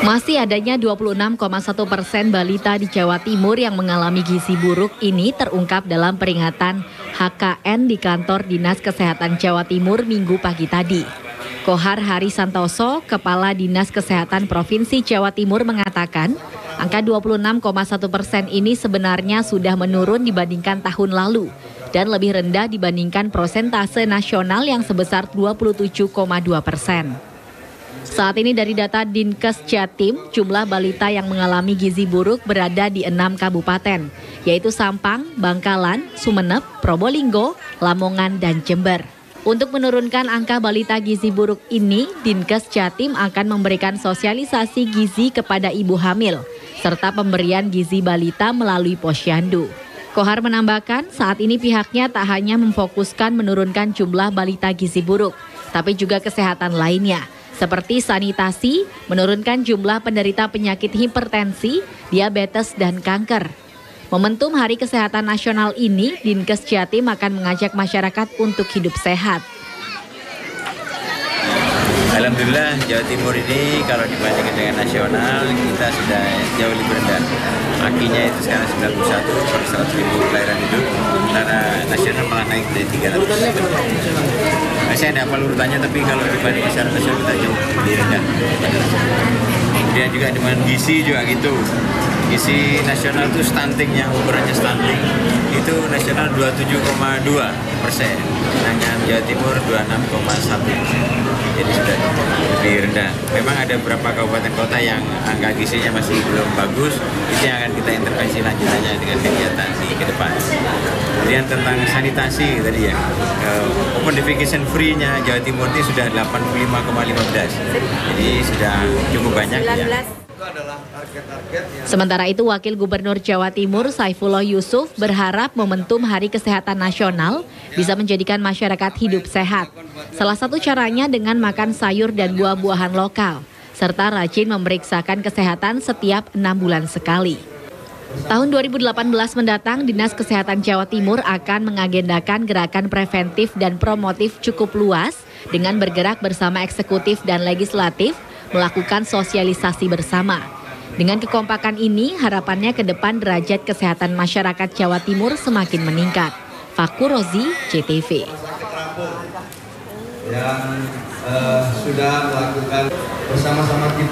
Masih adanya 26,1 persen balita di Jawa Timur yang mengalami gizi buruk ini terungkap dalam peringatan HKN di kantor Dinas Kesehatan Jawa Timur minggu pagi tadi. Kohar Hari Santoso, Kepala Dinas Kesehatan Provinsi Jawa Timur mengatakan, angka 26,1 persen ini sebenarnya sudah menurun dibandingkan tahun lalu dan lebih rendah dibandingkan prosentase nasional yang sebesar 27,2 persen. Saat ini dari data Dinkes Jatim, jumlah balita yang mengalami gizi buruk berada di enam kabupaten, yaitu Sampang, Bangkalan, Sumeneb, Probolinggo, Lamongan, dan Jember. Untuk menurunkan angka balita gizi buruk ini, Dinkes Jatim akan memberikan sosialisasi gizi kepada ibu hamil, serta pemberian gizi balita melalui posyandu. Kohar menambahkan, saat ini pihaknya tak hanya memfokuskan menurunkan jumlah balita gizi buruk, tapi juga kesehatan lainnya, seperti sanitasi, menurunkan jumlah penderita penyakit hipertensi, diabetes, dan kanker. Momentum Hari Kesehatan Nasional ini, Dinkes Jatim akan mengajak masyarakat untuk hidup sehat. Alhamdulillah Jawa Timur ini kalau dibandingkan dengan nasional kita sudah jauh lebih rendah. Akinya itu sekarang 91 per 100 ribu kelahiran hidup, sementara nasional malah naik dari 300. Nah, saya tidak perlu urutannya, tapi kalau dibanding secara nasional kita jauh lebih rendah. Kemudian juga dengan gizi juga gitu. Gizi nasional itu stuntingnya, ukurannya stunting, itu nasional 27,2 persen, sedangkan Jawa Timur 26,1 persen. Rendah. Memang ada beberapa kabupaten kota yang angka gizinya masih belum bagus, itu yang akan kita intervensi lanjutannya dengan kegiatan di ke depan. Kemudian tentang sanitasi tadi ya, uh, open defecation free-nya Jawa Timur ini sudah 85,15. Jadi sudah cukup banyak ya. Sementara itu, Wakil Gubernur Jawa Timur Saifullah Yusuf berharap momentum Hari Kesehatan Nasional bisa menjadikan masyarakat hidup sehat. Salah satu caranya dengan makan sayur dan buah-buahan lokal, serta rajin memeriksakan kesehatan setiap enam bulan sekali. Tahun 2018 mendatang, Dinas Kesehatan Jawa Timur akan mengagendakan gerakan preventif dan promotif cukup luas dengan bergerak bersama eksekutif dan legislatif melakukan sosialisasi bersama. Dengan kekompakan ini, harapannya ke depan derajat kesehatan masyarakat Jawa Timur semakin meningkat. Fakur Rozi, JTV. Yang uh, sudah melakukan bersama-sama kita.